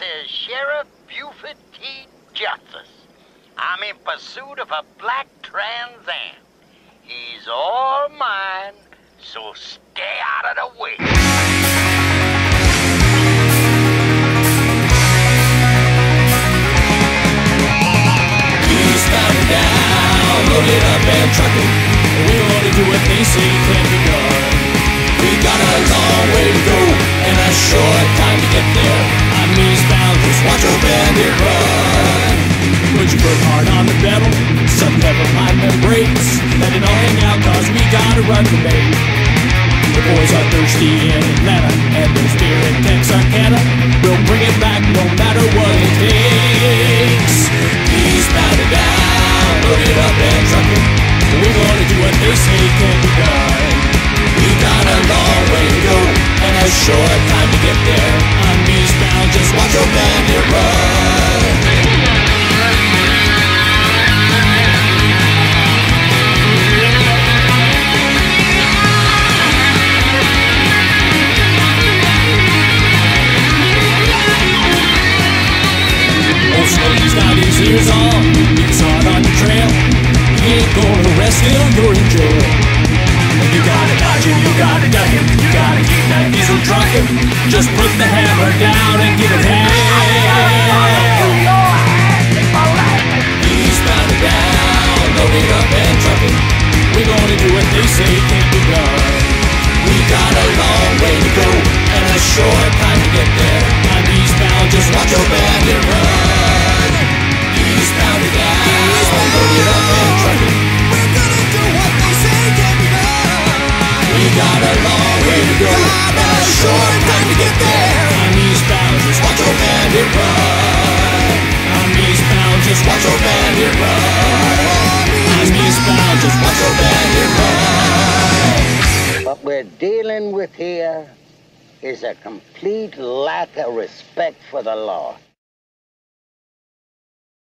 Is Sheriff Buford T. Justice. I'm in pursuit of a black Trans Am. He's all mine, so stay out of the way. Down, loaded up and trucking. We gonna do what they say can't be done. On some never mind the brakes. Let it all hang out cause we gotta run the main. The boys are thirsty in Atlanta and their beer in Texarkana. We'll bring it back no matter what it takes. Eastbound and down, loaded up and trucking. We gonna do what they say can be done. We got a long way to go and a short time to get there. I'm eastbound, just watch your bandit run. Just put the hammer down and give it hell. Eastbound and down, loaded up and trucking. We're gonna do what they say can't be done. We got a long way to go and a short time to get there. I'm eastbound, just watch your bandit run. Eastbound and down, loaded up and trucking. We're gonna do what they say can't be done. We got a long way to go just watch your bandit run. I'm eastbound, just watch your bandit run. What we're dealing with here is a complete lack of respect for the law.